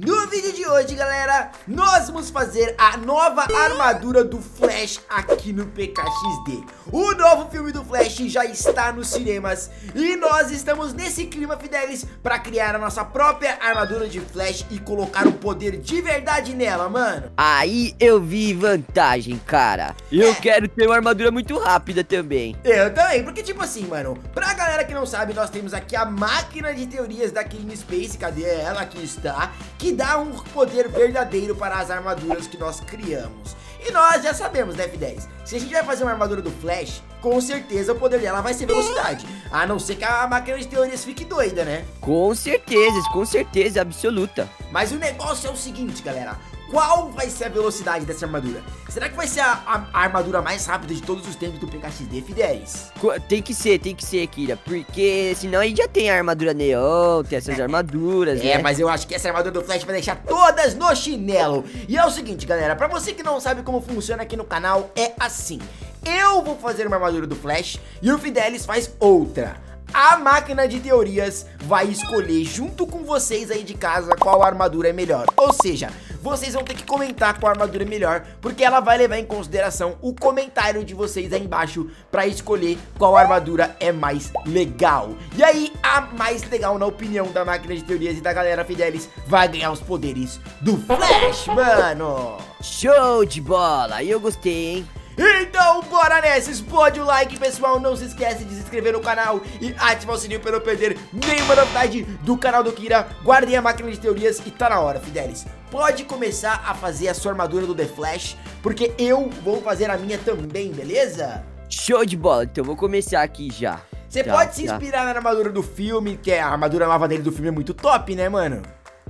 No vídeo de hoje, galera, nós vamos fazer a nova armadura do Flash aqui no PKXD. O novo filme do Flash já está nos cinemas e nós estamos nesse clima, Fidelis, para criar a nossa própria armadura de Flash e colocar o poder de verdade nela, mano. Aí eu vi vantagem, cara. Eu É. quero ter uma armadura muito rápida também. Eu também, porque tipo assim, mano, pra galera que não sabe, nós temos aqui a máquina de teorias da Clean Space, cadê ela? Aqui está, que dá um poder verdadeiro para as armaduras que nós criamos. E nós já sabemos, né, F10? Se a gente vai fazer uma armadura do Flash, com certeza o poder dela vai ser velocidade. A não ser que a máquina de teorias fique doida, né? Com certeza, com certeza absoluta. Mas o negócio é o seguinte, galera. Qual vai ser a velocidade dessa armadura? Será que vai ser a, a- a armadura mais rápida de todos os tempos do PKXD, F10? Co- Tem que ser, tem que ser, Kira. Porque senão a gente já tem a armadura neon, tem essas armaduras, É, né? mas eu acho que essa armadura do Flash vai deixar todas no chinelo. E é o seguinte, galera, pra você que não sabe como funciona aqui no canal, é assim. Eu vou fazer uma armadura do Flash e o Fidelis faz outra. A máquina de teorias vai escolher junto com vocês aí de casa qual armadura é melhor. Ou seja, vocês vão ter que comentar qual armadura é melhor, porque ela vai levar em consideração o comentário de vocês aí embaixo pra escolher qual armadura é mais legal. E aí, a mais legal na opinião da máquina de teorias e da galera Fidelis vai ganhar os poderes do Flash, mano. Show de bola, eu gostei, hein? Então bora nessa, explode o like pessoal, não se esquece de se inscrever no canal e ativar o sininho para não perder nenhuma novidade do canal do Kira Guardem a máquina de teorias e tá na hora, Fidelis Pode começar a fazer a sua armadura do The Flash, porque eu vou fazer a minha também, beleza? Show de bola, então vou começar aqui já. Você Tá, pode se tá. inspirar na armadura do filme, que é a armadura nova dele do filme é muito top, né, mano?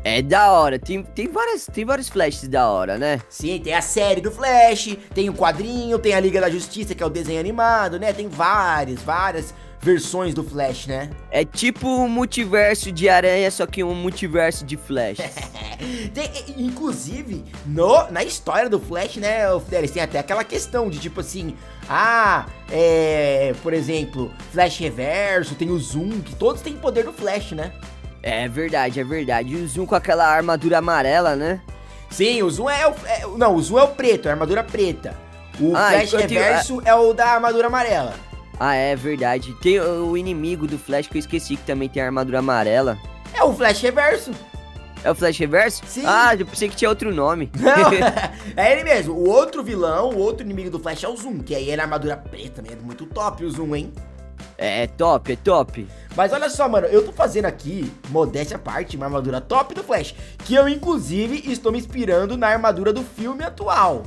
É da hora, tem, tem, várias, tem vários flashes da hora, né? Sim, tem a série do Flash, tem o quadrinho, tem a Liga da Justiça, que é o desenho animado, né? Tem várias, várias versões do Flash, né? É tipo um multiverso de aranha, só que um multiverso de flash. Tem, inclusive, no, na história do Flash, né, o Fidelis, tem até aquela questão de tipo assim, ah, é, por exemplo, Flash Reverso, tem o Zoom, que todos têm poder do Flash, né? é verdade, é verdade. E o Zoom com aquela armadura amarela, né? Sim, o Zoom é o, é- não, o Zoom é o preto, é a armadura preta. O Ah, Flash Reverso é o da armadura amarela. Ah, é verdade. Tem o o inimigo do Flash que eu esqueci que também tem a armadura amarela. É o Flash Reverso. É o Flash Reverso? Sim. Ah, eu pensei que tinha outro nome. Não, é ele mesmo. O outro vilão, o outro inimigo do Flash é o Zoom, que aí é a armadura preta mesmo. Muito top o Zoom, hein? é top, é top. Mas olha só, mano, eu tô fazendo aqui, modéstia à parte, uma armadura top do Flash. Que eu, inclusive, estou me inspirando na armadura do filme atual.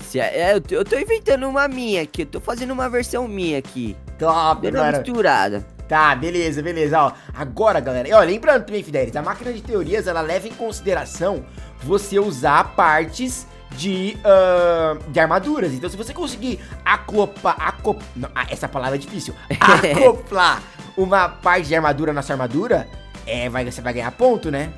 Se é, é, eu, tô, eu tô inventando uma minha aqui. Eu tô fazendo uma versão minha aqui. Top, Dando mano. misturada. Tá, beleza, beleza, ó. Agora, galera, e ó, lembrando também, Fidelis, a máquina de teorias, ela leva em consideração você usar partes de, ahn, de armaduras. Então, se você conseguir acoplar, acop... não, ah, essa palavra é difícil. Acoplar uma parte de armadura na sua armadura, é, vai, você vai ganhar ponto, né?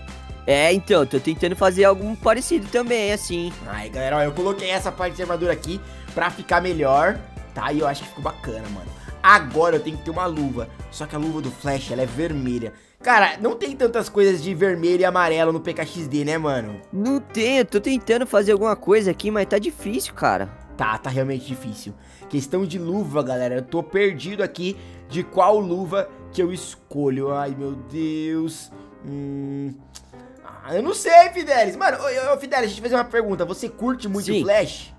É, então, tô tentando fazer algo parecido também, assim. Aí, galera, ó, eu coloquei essa parte de armadura aqui pra ficar melhor, tá? E eu acho que ficou bacana, mano. Agora eu tenho que ter uma luva, só que a luva do Flash, ela é vermelha. Cara, não tem tantas coisas de vermelho e amarelo no PKXD, né, mano? Não tem, eu tô tentando fazer alguma coisa aqui, mas tá difícil, cara. Tá, tá realmente difícil. Questão de luva, galera, eu tô perdido aqui de qual luva que eu escolho. Ai, meu Deus. Hum... Ah, eu não sei, Fidelis. Mano, ô, ô, Fidelis, deixa eu te fazer uma pergunta. Você curte muito Sim. Flash?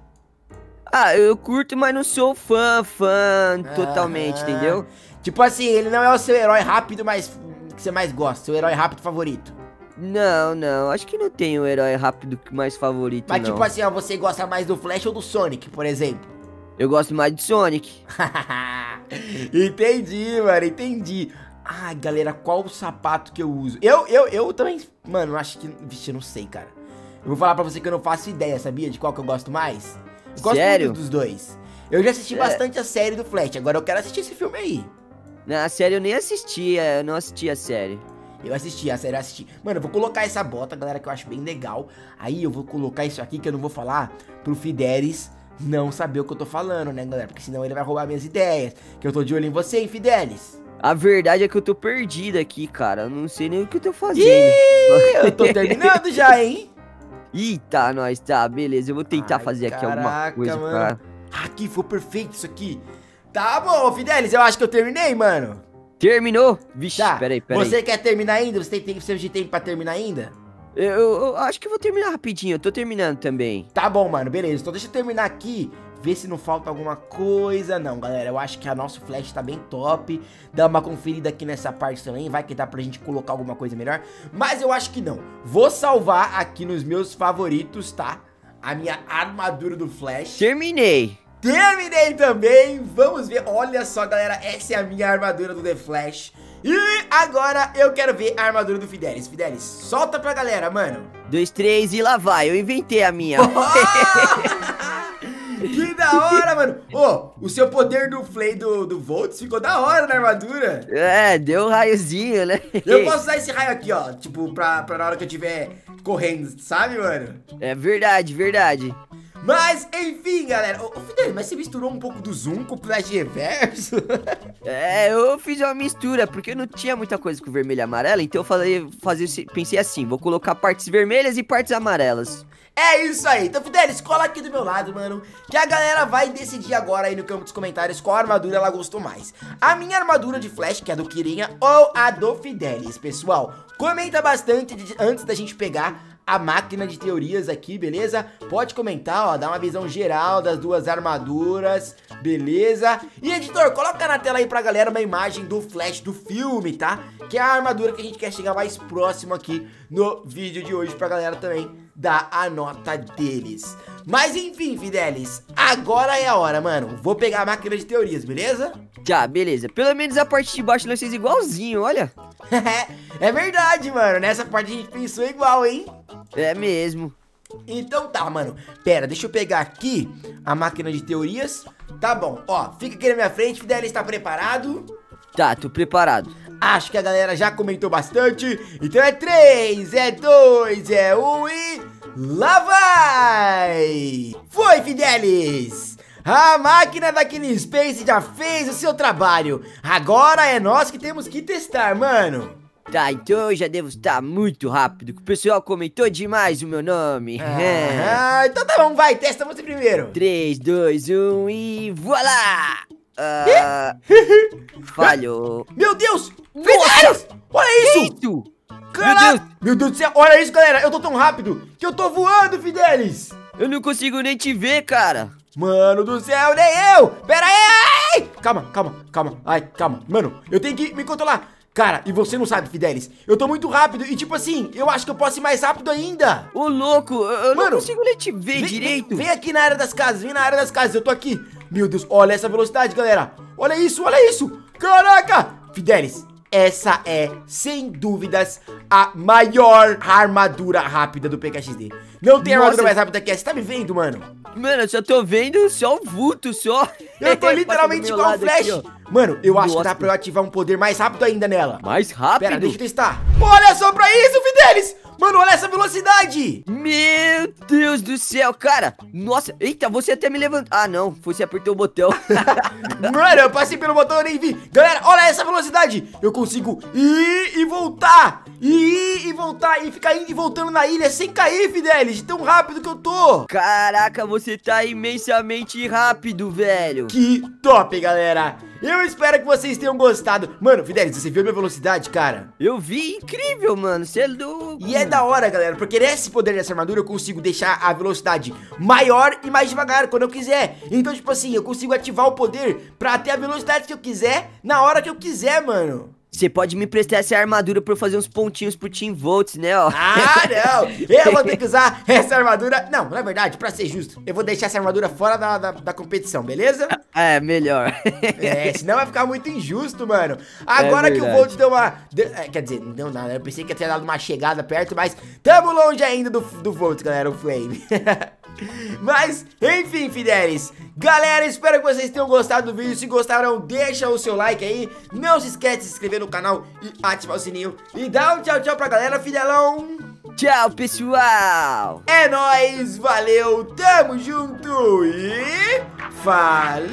Ah, eu curto, mas não sou fã, fã totalmente, Ah, entendeu? Tipo assim, ele não é o seu herói rápido, mas que você mais gosta, seu herói rápido favorito. Não, não, acho que não tem o herói rápido mais favorito, Mas não. tipo assim, ó, você gosta mais do Flash ou do Sonic, por exemplo? Eu gosto mais de Sonic. entendi, mano, entendi. Ai, galera, qual o sapato que eu uso? Eu, eu, eu também, mano, acho que, vixe, eu não sei, cara. Eu vou falar pra você que eu não faço ideia, sabia? De qual que eu gosto mais? Gosto Sério? muito dos dois. Eu já assisti É. bastante a série do Flash, agora eu quero assistir esse filme aí. Na série eu nem assistia, eu não assisti a série. Eu assisti, a série eu assisti. Mano, eu vou colocar essa bota, galera, que eu acho bem legal. Aí eu vou colocar isso aqui que eu não vou falar pro Fidelis não saber o que eu tô falando, né, galera? Porque senão ele vai roubar minhas ideias. Que eu tô de olho em você, hein, Fidelis? A verdade é que eu tô perdido aqui, cara. Eu não sei nem o que eu tô fazendo. Ih, eu tô terminando já, hein? Eita, nós, tá, beleza. Eu vou tentar Ai, fazer aqui caraca, alguma coisa mano. pra... Aqui, foi perfeito isso aqui. Tá bom, Fidelis, eu acho que eu terminei, mano. Terminou? Vixe, Tá, peraí, peraí. você quer terminar ainda? Você tem, tem precisa de tempo pra terminar ainda? Eu, eu- eu acho que eu vou terminar rapidinho. Eu tô terminando também. Tá bom, mano, beleza. Então deixa eu terminar aqui, ver se não falta alguma coisa. Não, galera, eu acho que a nosso flash tá bem top. Dá uma conferida aqui nessa parte também, vai que dá pra gente colocar alguma coisa melhor. Mas eu acho que não. Vou salvar aqui nos meus favoritos, tá? A minha armadura do flash. Terminei. Terminei também, vamos ver, olha só galera, essa é a minha armadura do The Flash E agora eu quero ver a armadura do Fidelis Fidelis, solta pra galera, mano Dois, três e lá vai. Eu inventei a minha. Que da hora, mano Ô, o seu poder do Flay do, do Volts ficou da hora na armadura é, deu um raiozinho, né? Eu posso usar esse raio aqui, ó, tipo, pra, pra na hora que eu estiver correndo, sabe, mano? É verdade, verdade. Mas, enfim, galera Ô, Fidelis, mas você misturou um pouco do Zoom com o Flash Reverso? É, eu fiz uma mistura, porque não tinha muita coisa com vermelho e amarelo, então eu falei, fazer, pensei assim, vou colocar partes vermelhas e partes amarelas. É isso aí. Então, Fidelis, cola aqui do meu lado, mano. Que a galera vai decidir agora aí no campo dos comentários qual armadura ela gostou mais. A minha armadura de Flash, que é a do Kirinha, ou a do Fidelis, pessoal. Comenta bastante antes da gente pegar a máquina de teorias aqui, beleza? Pode comentar, ó, dá uma visão geral das duas armaduras, beleza? E editor, coloca na tela aí pra galera uma imagem do Flash do filme, tá? Que é a armadura que a gente quer chegar mais próximo aqui no vídeo de hoje pra galera também dar a nota deles. Mas enfim, Fidelis, agora é a hora, mano. Vou pegar a máquina de teorias, beleza? Tá, beleza. Pelo menos a parte de baixo nós fez igualzinho, olha. é verdade, mano. Nessa parte a gente pensou igual, hein? É mesmo. Então tá, mano. Pera, deixa eu pegar aqui a máquina de teorias. Tá bom, ó, fica aqui na minha frente, Fidelis está preparado? Tá, tô preparado. Acho que a galera já comentou bastante. Então é 3, é 2, é 1 e. Lá vai! Foi, Fidelis! A máquina da Killing Space já fez o seu trabalho. Agora é nós que temos que testar, mano. Tá, então eu já devo estar muito rápido, que o pessoal comentou demais o meu nome. É. Ah, então tá bom, vai, testa você primeiro. 3, 2, 1 e voilá! Ah, falhou. Meu Deus! Fidelis! Olha isso! Isso! Caraca! Deus! Meu Deus do céu, olha isso, galera! Eu tô tão rápido que eu tô voando, Fidelis! Eu não consigo nem te ver, cara. Mano do céu, nem eu! Pera aí! Calma, calma, calma. Ai, calma. Mano, eu tenho que me controlar. Cara, e você não sabe, Fidelis. Eu tô muito rápido e, tipo assim, eu acho que eu posso ir mais rápido ainda. Ô, louco, eu eu não Mano, consigo nem te ver Vem, direito. Vem, vem aqui na área das casas, vem na área das casas. Eu tô aqui. Meu Deus, olha essa velocidade, galera. Olha isso, olha isso. Caraca! Fidelis, essa é, sem dúvidas, a maior armadura rápida do PKXD. Não tem Nossa. armadura mais rápida que essa. Você tá me vendo, mano? Mano, eu só tô vendo só o vulto, só. Eu tô literalmente igual o Flash. aqui. Mano, eu acho que dá pra eu ativar um poder mais rápido ainda nela. Mais rápido? Pera, deixa eu testar. Olha só pra isso, Fidelis! Mano, olha essa velocidade! Meu Deus do céu, cara. Nossa, eita, você até me levantou. Ah, não, você apertou o botão. Mano, eu passei pelo botão e nem vi. Galera, olha essa velocidade. Eu consigo ir e voltar. Ir e voltar. E ficar indo e voltando na ilha sem cair, Fidelis. de Tão rápido que eu tô. Caraca, você tá imensamente rápido, velho. Que top, galera. Eu espero que vocês tenham gostado. Mano, Fidelis, você viu a minha velocidade, cara? Eu vi, incrível, mano. Você é louco. E é da hora, galera, porque nesse poder dessa armadura eu consigo deixar a velocidade maior e mais devagar quando eu quiser. Então, tipo assim, eu consigo ativar o poder pra ter a velocidade que eu quiser na hora que eu quiser, mano. Você pode me prestar essa armadura pra eu fazer uns pontinhos pro Team Volts, né, ó. Ah, não! Eu vou ter que usar essa armadura. Não, na verdade, pra ser justo, eu vou deixar essa armadura fora da, da, da competição, beleza? É, melhor. É, senão vai ficar muito injusto, mano. Agora É que o. Volt deu uma. deu- é, quer dizer, não deu nada. Eu pensei que ia ter dado uma chegada perto, mas tamo longe ainda do, do Volt, galera, o Flame. mas, enfim, Fidelis. Galera, espero que vocês tenham gostado do vídeo. Se gostaram, deixa o seu like aí. Não se esquece de se inscrever no canal e ativar o sininho. E dá um tchau, tchau pra galera, Fidelão. Tchau, pessoal. É nóis, valeu, tamo junto e falou!